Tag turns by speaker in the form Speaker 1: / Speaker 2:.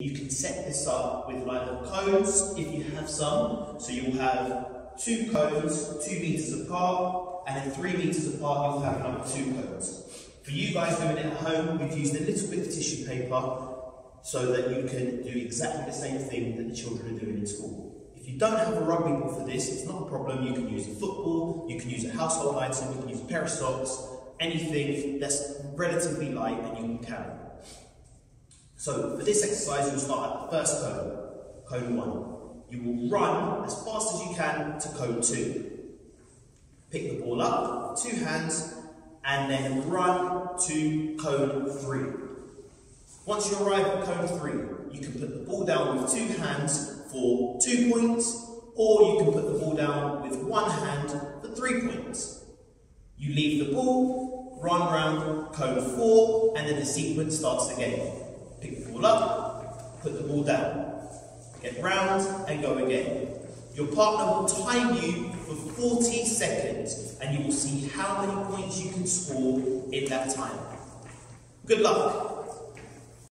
Speaker 1: You can set this up with either cones, if you have some. So you'll have two cones, two meters apart, and then three meters apart, you'll have another two cones. For you guys doing it at home, we've used a little bit of tissue paper so that you can do exactly the same thing that the children are doing in school. If you don't have a rugby ball for this, it's not a problem. You can use a football, you can use a household item, you can use a pair of socks, anything that's relatively light and you can carry. So for this exercise, you'll start at the first cone, cone one. You will run as fast as you can to cone two. Pick the ball up, two hands, and then run to cone three. Once you arrive at cone three, you can put the ball down with two hands for two points, or you can put the ball down with one hand for three points. You leave the ball, run round cone four, and then the sequence starts again. Pick the ball up, put the ball down, get round and go again. Your partner will time you for 40 seconds and you will see how many points you can score in that time. Good luck.